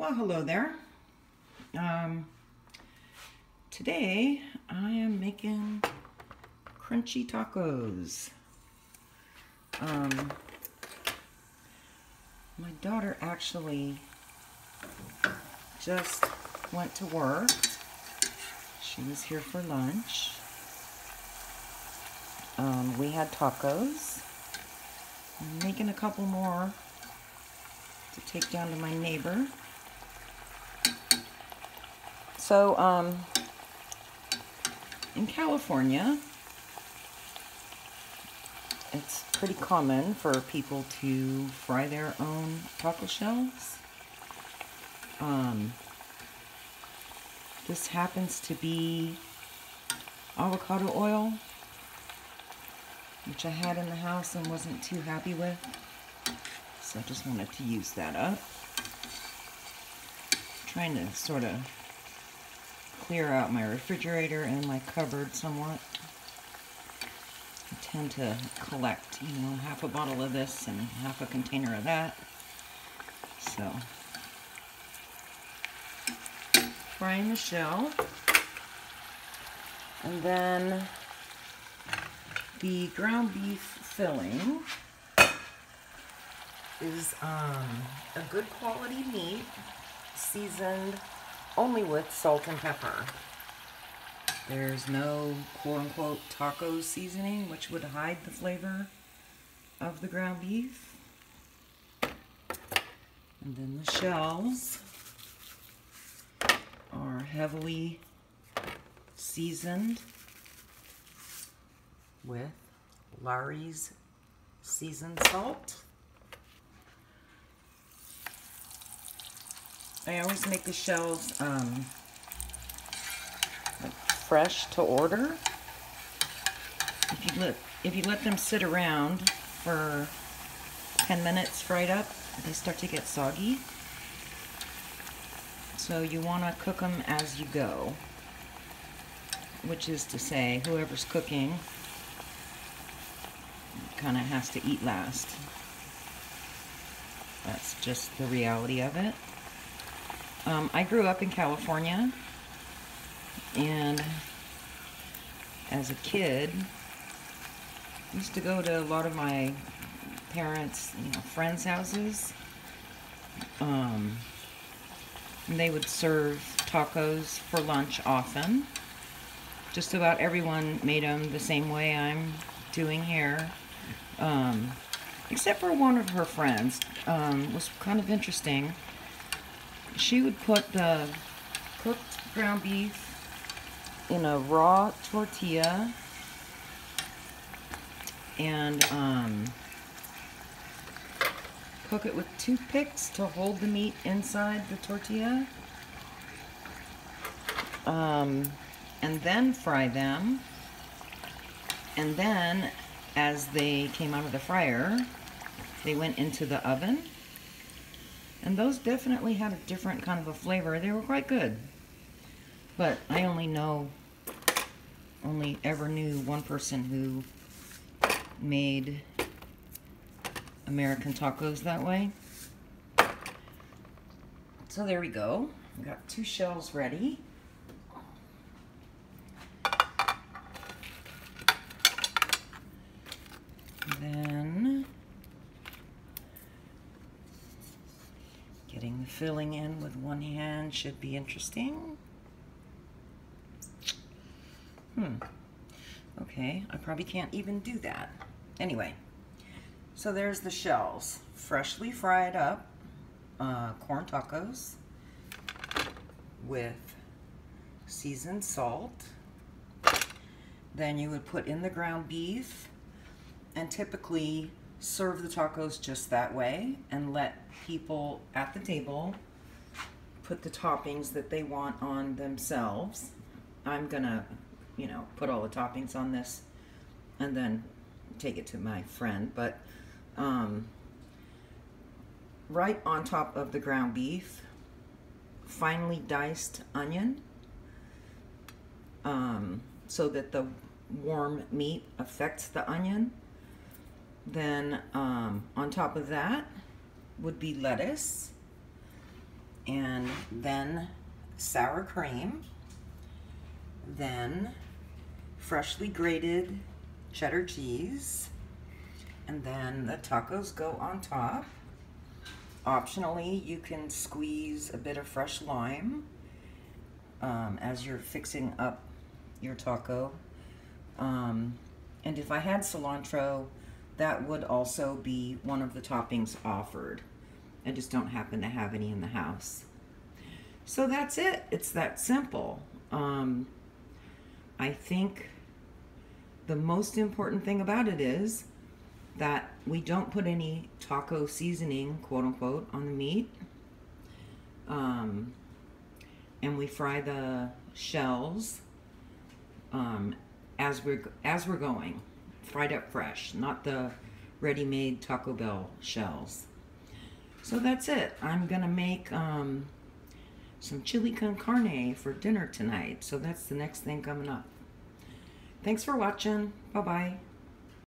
Well, hello there. Um, today I am making crunchy tacos. Um, my daughter actually just went to work. She was here for lunch. Um, we had tacos. I'm making a couple more to take down to my neighbor. So, um, in California, it's pretty common for people to fry their own taco shells. Um, this happens to be avocado oil, which I had in the house and wasn't too happy with. So I just wanted to use that up. trying to sort of clear out my refrigerator and my cupboard somewhat. I tend to collect, you know, half a bottle of this and half a container of that. So, frying the shell. And then the ground beef filling is um, a good quality meat seasoned only with salt and pepper. There's no quote-unquote taco seasoning, which would hide the flavor of the ground beef. And then the shells are heavily seasoned with Lawry's seasoned salt. I always make the shells um, fresh to order. If you let if you let them sit around for 10 minutes fried up, they start to get soggy. So you want to cook them as you go. Which is to say, whoever's cooking kind of has to eat last. That's just the reality of it. Um, I grew up in California, and as a kid, used to go to a lot of my parents' you know, friends' houses. Um, they would serve tacos for lunch often. Just about everyone made them the same way I'm doing here. Um, except for one of her friends. Um, was kind of interesting she would put the cooked ground beef in a raw tortilla and um, cook it with toothpicks to hold the meat inside the tortilla. Um, and then fry them. And then, as they came out of the fryer, they went into the oven and those definitely had a different kind of a flavor. They were quite good. But I only know, only ever knew one person who made American tacos that way. So there we go. Got two shells ready. then Getting the filling in with one hand should be interesting. Hmm. Okay, I probably can't even do that. Anyway, so there's the shells. Freshly fried up uh, corn tacos with seasoned salt. Then you would put in the ground beef and typically serve the tacos just that way and let people at the table put the toppings that they want on themselves. I'm gonna, you know, put all the toppings on this and then take it to my friend. But um, right on top of the ground beef, finely diced onion um, so that the warm meat affects the onion then um, on top of that would be lettuce. and then sour cream, then freshly grated cheddar cheese, and then the tacos go on top. Optionally, you can squeeze a bit of fresh lime um, as you're fixing up your taco. Um, and if I had cilantro, that would also be one of the toppings offered. I just don't happen to have any in the house. So that's it. It's that simple. Um, I think the most important thing about it is that we don't put any taco seasoning, quote unquote, on the meat. Um, and we fry the shells um, as we're as we're going, fried up fresh, not the ready-made Taco Bell shells. So that's it. I'm gonna make um, some chili con carne for dinner tonight. So that's the next thing coming up. Thanks for watching. Bye bye.